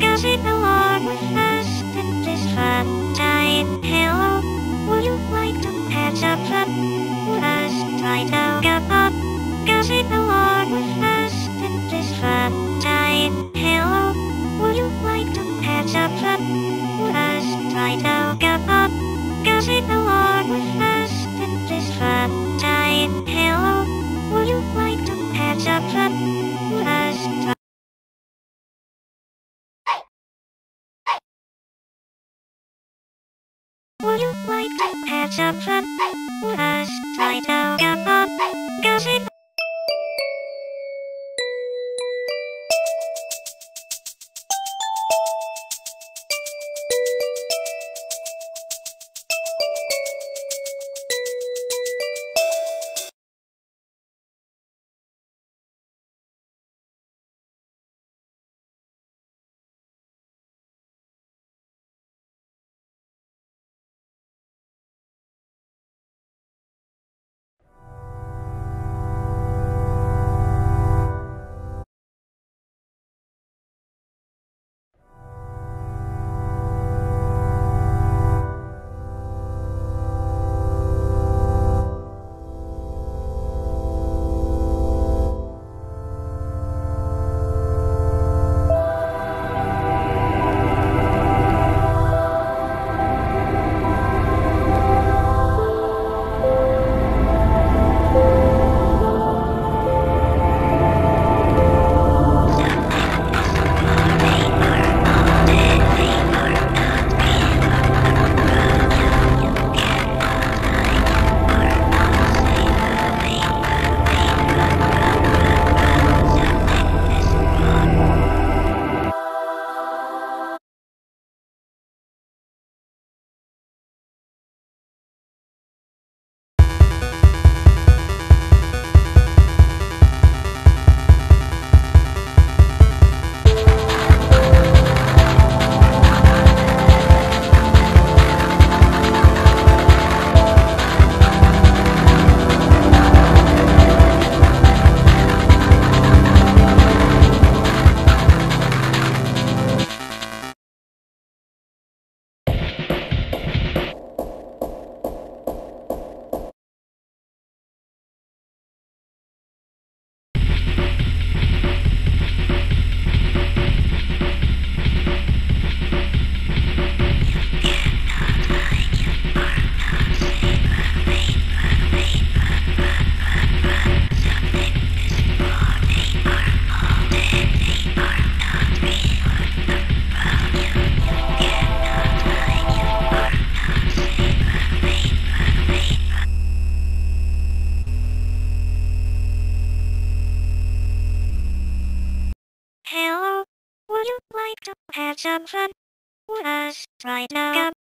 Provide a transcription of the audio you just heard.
Getting along with in this fun time. Hello, would you like to patch up with us right now? Get up, along with in this fun time. Hello, would you like to catch up with us right now? Get up, along with in this fun time. Hello, would you like to catch up with to have Hello, would you like